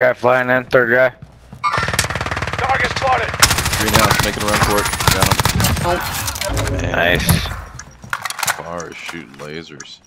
Guy flying in, third guy. Target spotted. Greenhouse making a run for it. Got him. Oh. Nice. Bar is shooting lasers.